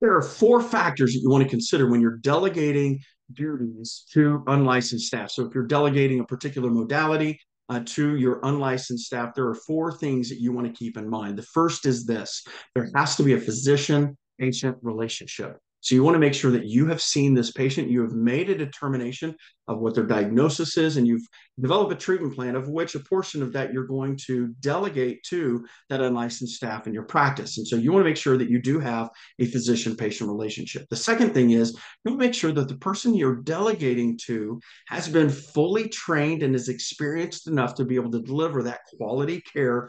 There are four factors that you want to consider when you're delegating duties to unlicensed staff. So if you're delegating a particular modality uh, to your unlicensed staff, there are four things that you want to keep in mind. The first is this there has to be a physician patient relationship. So you want to make sure that you have seen this patient, you have made a determination of what their diagnosis is, and you've developed a treatment plan of which a portion of that you're going to delegate to that unlicensed staff in your practice. And so you want to make sure that you do have a physician-patient relationship. The second thing is you want to make sure that the person you're delegating to has been fully trained and is experienced enough to be able to deliver that quality care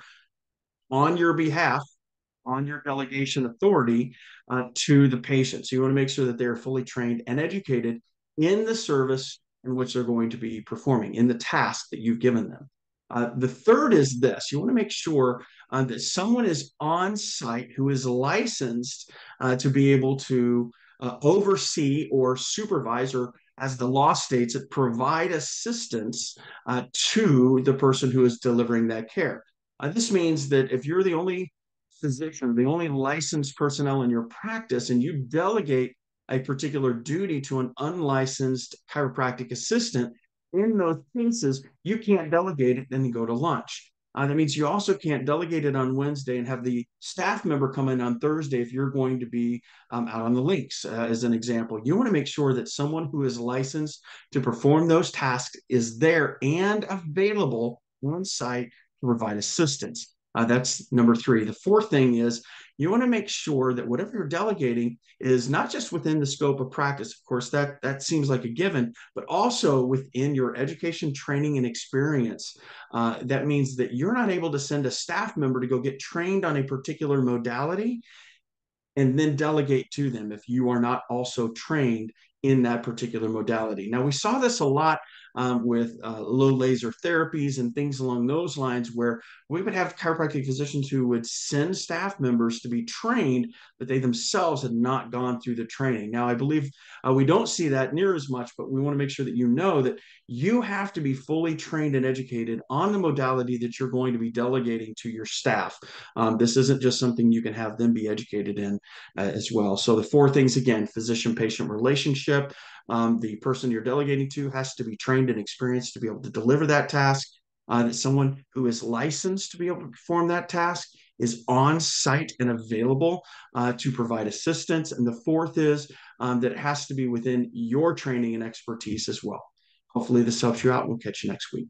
on your behalf on your delegation authority uh, to the patient. So you want to make sure that they're fully trained and educated in the service in which they're going to be performing, in the task that you've given them. Uh, the third is this you want to make sure uh, that someone is on site who is licensed uh, to be able to uh, oversee or supervise or as the law states it provide assistance uh, to the person who is delivering that care this means that if you're the only physician, the only licensed personnel in your practice, and you delegate a particular duty to an unlicensed chiropractic assistant, in those cases, you can't delegate it and then go to lunch. Uh, that means you also can't delegate it on Wednesday and have the staff member come in on Thursday if you're going to be um, out on the links, uh, as an example. You want to make sure that someone who is licensed to perform those tasks is there and available on site to provide assistance. Uh, that's number three. The fourth thing is you want to make sure that whatever you're delegating is not just within the scope of practice. Of course, that that seems like a given, but also within your education, training, and experience. Uh, that means that you're not able to send a staff member to go get trained on a particular modality and then delegate to them if you are not also trained in that particular modality. Now, we saw this a lot um, with uh, low laser therapies and things along those lines, where we would have chiropractic physicians who would send staff members to be trained, but they themselves had not gone through the training. Now, I believe uh, we don't see that near as much, but we want to make sure that you know that you have to be fully trained and educated on the modality that you're going to be delegating to your staff. Um, this isn't just something you can have them be educated in uh, as well. So, the four things again physician patient um, the person you're delegating to has to be trained and experienced to be able to deliver that task. Uh, that someone who is licensed to be able to perform that task is on site and available uh, to provide assistance. And the fourth is um, that it has to be within your training and expertise as well. Hopefully, this helps you out. We'll catch you next week.